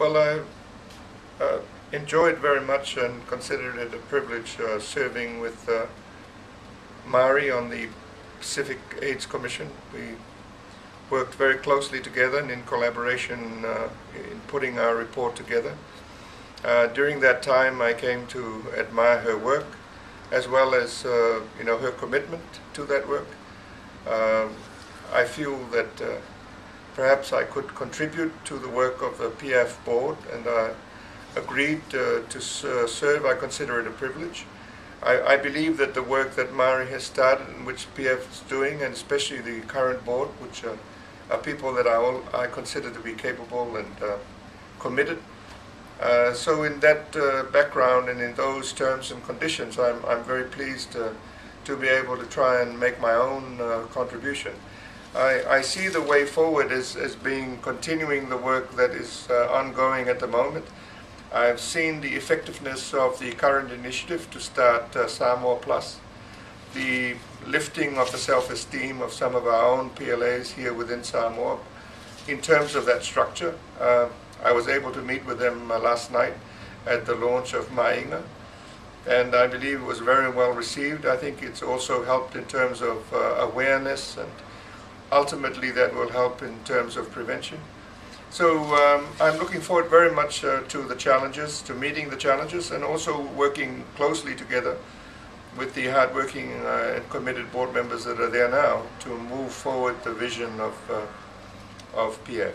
Well, I uh, enjoyed very much and considered it a privilege uh, serving with uh, Mari on the Pacific AIDS Commission. We worked very closely together and in collaboration uh, in putting our report together. Uh, during that time, I came to admire her work, as well as uh, you know her commitment to that work. I feel that perhaps I could contribute to the work of the PIAF board, and I agreed uh, to uh, serve. I consider it a privilege. I, I, believe that the work that Mari has started and which PIAF is doing, and especially the current board, which are, are people that I, all, I consider to be capable and uh, committed. Uh, so in that uh, background and in those terms and conditions, I'm, I'm very pleased to be able to try and make my own uh, contribution. I, I, see the way forward as, as being continuing the work that is uh, ongoing at the moment. I've seen the effectiveness of the current initiative to start uh, Samoa Plus, the lifting of the self-esteem of some of our own PLAs here within Samoa in terms of that structure. Uh, I was able to meet with them uh, last night at the launch of Mainga, and I believe it was very well received. I think it's also helped in terms of uh, awareness and ultimately that will help in terms of prevention. So um, I'm looking forward very much uh, to the challenges, to meeting the challenges, and also working closely together with the hardworking uh, and committed board members that are there now to move forward the vision of, uh, of PIAF.